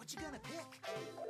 What you gonna pick?